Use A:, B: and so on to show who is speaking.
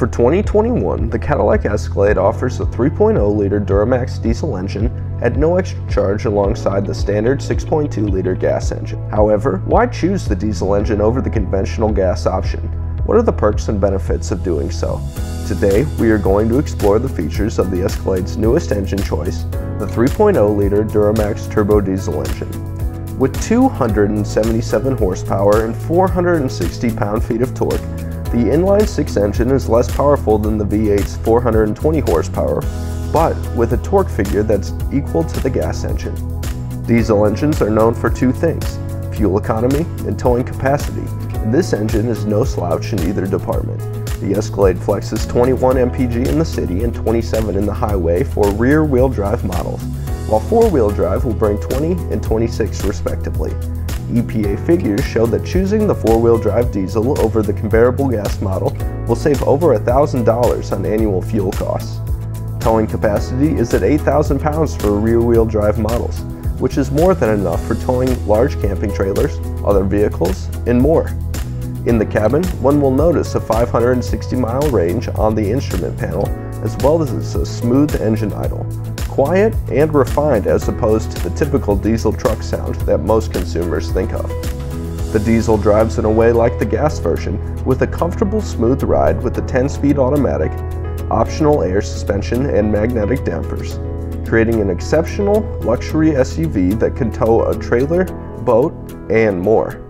A: For 2021, the Cadillac Escalade offers a 3.0-liter Duramax diesel engine at no extra charge alongside the standard 6.2-liter gas engine. However, why choose the diesel engine over the conventional gas option? What are the perks and benefits of doing so? Today, we are going to explore the features of the Escalade's newest engine choice, the 3.0-liter Duramax turbo diesel engine. With 277 horsepower and 460 pound-feet of torque, the inline-six engine is less powerful than the V8's 420 horsepower, but with a torque figure that's equal to the gas engine. Diesel engines are known for two things, fuel economy and towing capacity, and this engine is no slouch in either department. The Escalade flexes 21 mpg in the city and 27 in the highway for rear-wheel drive models, while four-wheel drive will bring 20 and 26 respectively. EPA figures show that choosing the four-wheel drive diesel over the comparable gas model will save over $1,000 on annual fuel costs. Towing capacity is at 8,000 pounds for rear-wheel drive models, which is more than enough for towing large camping trailers, other vehicles, and more. In the cabin, one will notice a 560 mile range on the instrument panel, as well as a smooth engine idle quiet and refined as opposed to the typical diesel truck sound that most consumers think of. The diesel drives in a way like the gas version, with a comfortable smooth ride with a 10-speed automatic, optional air suspension and magnetic dampers, creating an exceptional luxury SUV that can tow a trailer, boat, and more.